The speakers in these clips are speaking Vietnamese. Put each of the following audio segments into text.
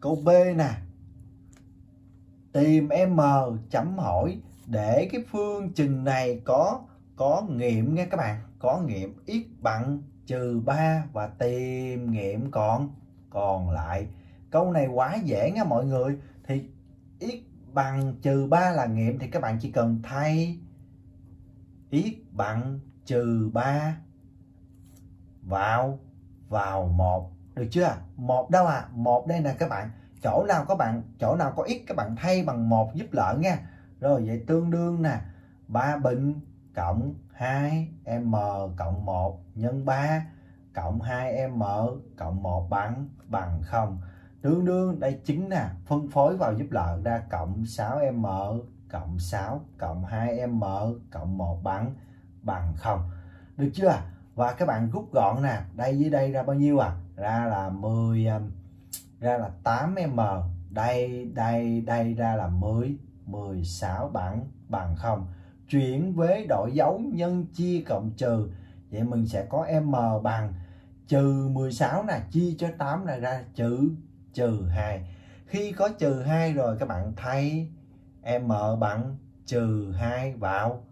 câu B nè. Tìm m chấm hỏi để cái phương trình này có có nghiệm nha các bạn. Có nghiệm x bằng trừ 3 và tìm nghiệm còn còn lại. Câu này quá dễ nha mọi người. Thì x bằng trừ 3 là nghiệm thì các bạn chỉ cần thay x bằng trừ 3 vào vào một được chưa? Một đâu à? Một đây nè các bạn. Chỗ nào có bạn, chỗ nào có ít, các bạn thay bằng một giúp lợi nha. Rồi, vậy tương đương nè. 3 bình cộng 2 m cộng 1 nhân 3 cộng 2 m cộng 1 bằng bằng 0 tương đương, đây chính nè, phân phối vào giúp lợi ra cộng 6m cộng 6 cộng 2m cộng 1 bằng bằng 0 được chưa? Và các bạn rút gọn nè, đây dưới đây ra bao nhiêu à? Ra là 10 um, ra là 8m đây đây đây ra là 10 16 bằng bằng 0 chuyển với đổi dấu nhân chia cộng trừ. Vậy mình sẽ có m bằng trừ 16 nè, chia cho 8 này ra chữ trừ 2 khi có trừ 2 rồi, các bạn thay m bằng trừ 2 vào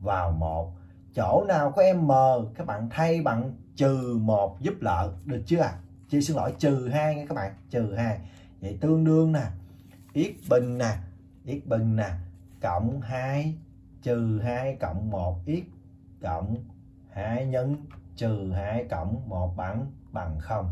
vào 1 chỗ nào có m các bạn thay bằng trừ một giúp lợi được chưa ạ? Chia xin lỗi, trừ hai nha các bạn, trừ hai. Vậy tương đương nè x bình nè x bình nè, cộng 2 trừ 2 cộng 1 x cộng 2 nhân, trừ 2 cộng 1 bằng bằng 0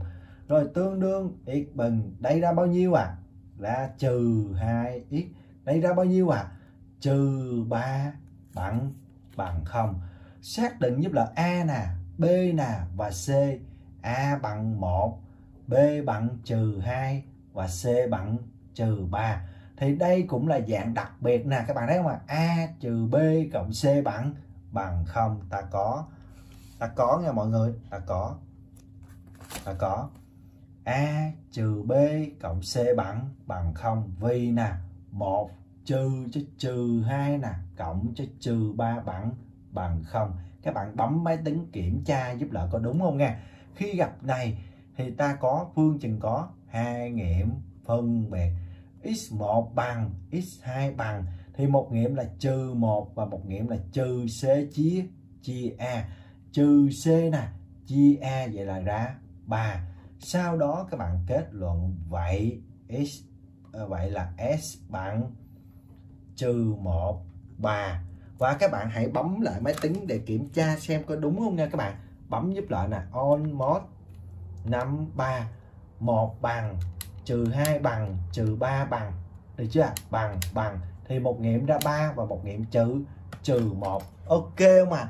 rồi tương đương x bình, đây ra bao nhiêu à ra trừ 2x đây ra bao nhiêu à trừ 3 bằng bằng 0 xác định giúp là A nè, B nè và C. A bằng 1 B bằng trừ 2 và C bằng trừ 3 thì đây cũng là dạng đặc biệt nè, các bạn thấy không ạ? A trừ B cộng C bằng bằng 0 ta có ta có nha mọi người, ta có ta có. A trừ B cộng C bằng bằng 0 vì nè 1 trừ cho trừ 2 nè, cộng cho trừ 3 bằng bằng không. các bạn bấm máy tính kiểm tra giúp đỡ có đúng không nha? Khi gặp này thì ta có phương trình có hai nghiệm phân biệt. X1 bằng x2 bằng. Thì một nghiệm là trừ 1 và một nghiệm là trừ C chia chia A. Trừ C nè, chia A vậy là ra 3 sau đó các bạn kết luận vậy, x ờ, vậy là S bằng trừ 1 3 và các bạn hãy bấm lại máy tính để kiểm tra xem có đúng không nha các bạn. Bấm giúp lại nè on mode 53 1 bằng, trừ 2 bằng, trừ 3 bằng. Được chưa? Bằng bằng. Thì một nghiệm ra 3 và một nghiệm trừ trừ 1 ok không ạ? à?